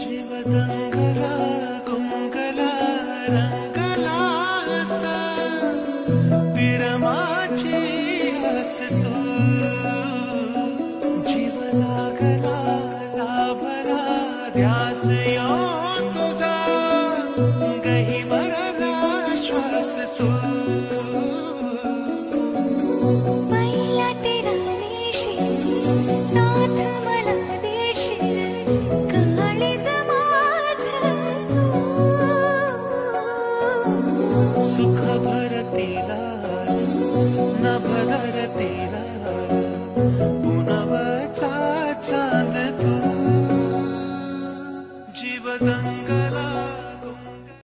जीवदङ्गला कुङ्गला रङ्गला सा विरमाची हसतू। जीवनागला लाभला ध्यास यो तुझा गही मरला श्वास तू सुखभर तेर न भर तेरः पुनव चाच